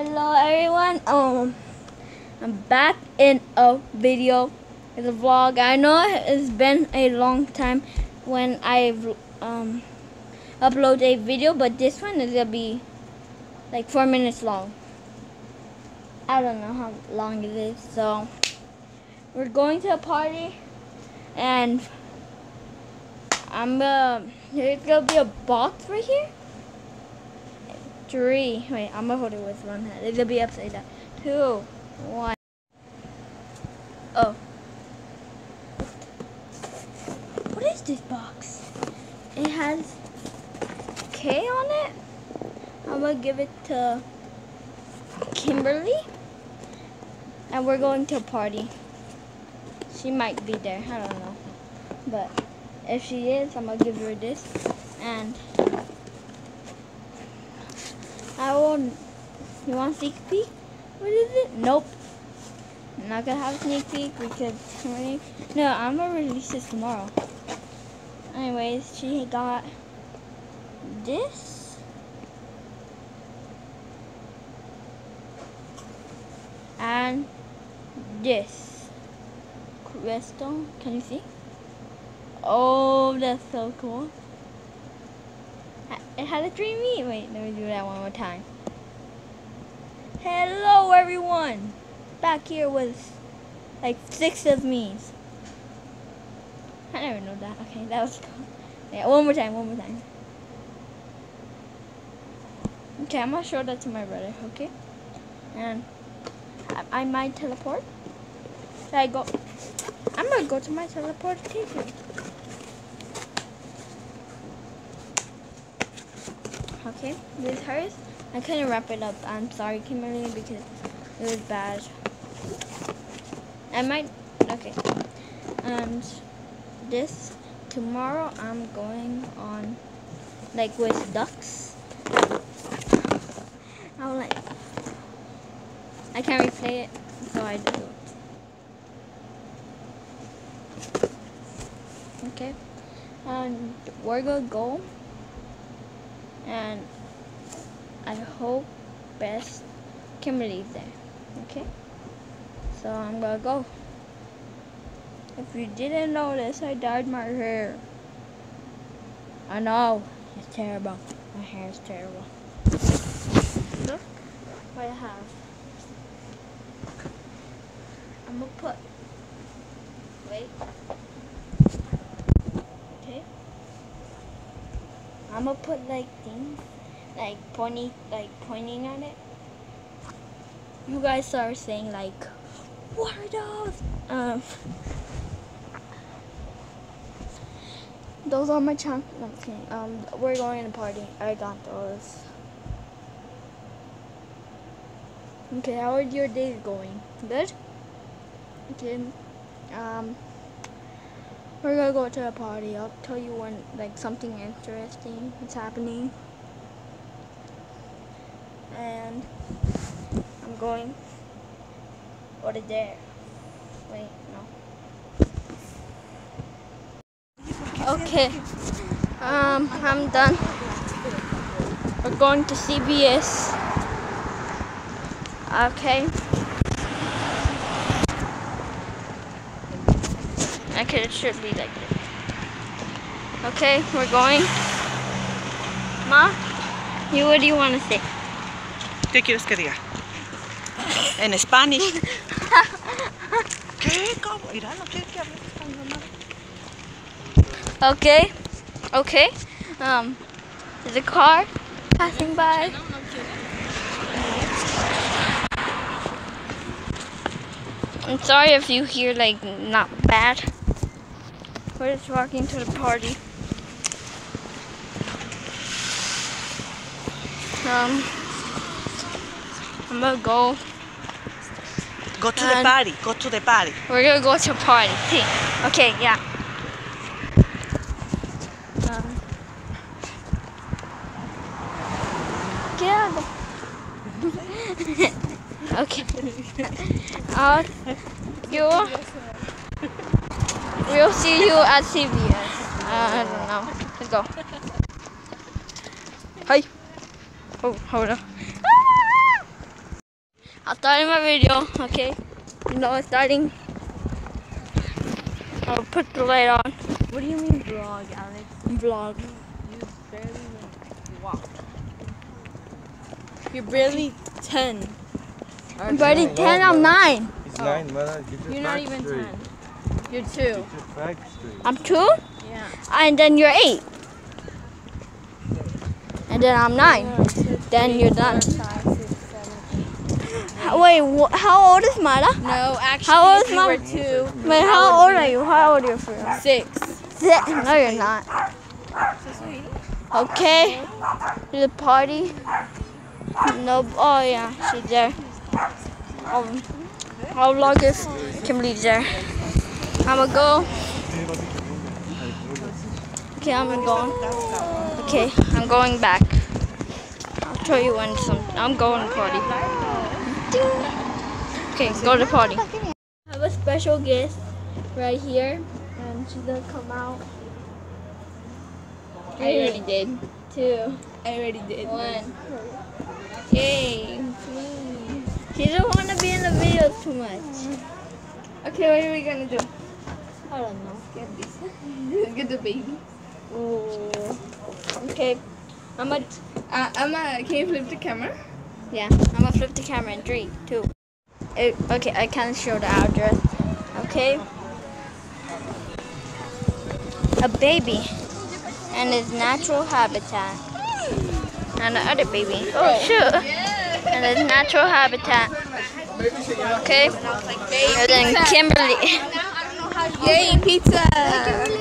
Hello everyone. Um, I'm back in a video. It's a vlog. I know it's been a long time when I've um upload a video, but this one is gonna be like four minutes long. I don't know how long it is. So we're going to a party, and I'm uh, there's gonna be a box right here three. Wait, I'm gonna hold it with one hand. It'll be upside down. Two, one. Oh. What is this box? It has K on it. I'm gonna give it to Kimberly. And we're going to a party. She might be there. I don't know. But if she is, I'm gonna give her this. And I will. You want sneak peek? What is it? Nope. I'm not gonna have a sneak peek because no, I'm gonna release this tomorrow. Anyways, she got this. And this crystal. Can you see? Oh, that's so cool. It had a meet. Wait, let me do that one more time. Hello, everyone. Back here was like six of me's. I never know that. Okay, that was cool. Yeah, one more time, one more time. Okay, I'm gonna show that to my brother, okay? And I, I might teleport. I go? I'm gonna go to my teleportation. Okay, this is hers. I couldn't wrap it up. I'm sorry, Kimberly, because it was bad. I might, okay. And this, tomorrow I'm going on, like with ducks. I'll like, I can't replay it, so I um, do it. Okay, and we're gonna go and I hope best Kimberly's there. Okay? So I'm gonna go. If you didn't notice, I dyed my hair. I know, it's terrible. My hair is terrible. Look what I have. I'm gonna put, wait. I'm gonna put like things, like pointing, like pointing at it. You guys start saying like, what are those? Um, those are my kidding. Um, we're going to party. I got those. Okay, how are your days going? Good. Okay. Um. We're gonna go to a party. I'll tell you when, like, something interesting is happening. And I'm going over there. Wait, no. Okay. Um, I'm done. We're going to CVS. Okay. Okay, it should be like this. Okay, we're going. Ma, you what do you want to say? ¿Qué quieres que diga? En Spanish. ¿Qué? ¿Cómo? Mira, no quiere que hable español. Okay, okay. Um, there's a car passing by. I'm sorry if you hear like not bad. We're just walking to the party. Um, I'm gonna go. Go to the party. Go to the party. We're gonna go to a party. Okay, yeah. Um, get out of the- Okay. Uh, you. We'll see you at CVS. Uh, I don't know. Let's go. Hi. Oh, hold on. I'm starting my video, okay? You know, it's starting. I'll put the light on. What do you mean vlog, Alex? Vlog. You barely walk. You're barely 10. I'm already 10, I'm 9. He's nine, mother. You're not even straight. 10. You're 2. Get your facts straight. I'm 2, Yeah. and then you're 8. And then I'm 9. Then you're done. Wait, wh- how old is Mara? No, actually, How old is you were 2. Wait, how old are you? How old are you for real? 6. Six. No, you're not. Okay. To the party. No. Oh yeah, she's there. Um, our vloggers. Kimberly's there. I'ma go. Okay, I'm going. Okay, I'm going back. I'll show you when some. I'm going to party. Okay, go to party. I have a special guest right here, and she's gonna come out. I already did. Two. I already did. One. Okay. She doesn't want to be in the video too much. Okay, what are we gonna do? I don't know. Get this. Get the baby. Ooh. Okay. I'm gonna, Uh, Emma, can you flip the camera? yeah, I'm gonna flip the camera in three, two. Eh, okay, I can't show the address. Okay. A baby and its natural habitat. And the other baby. Oh, sure. And its natural habitat. Okay. And then Kimberly. Yay, pizza!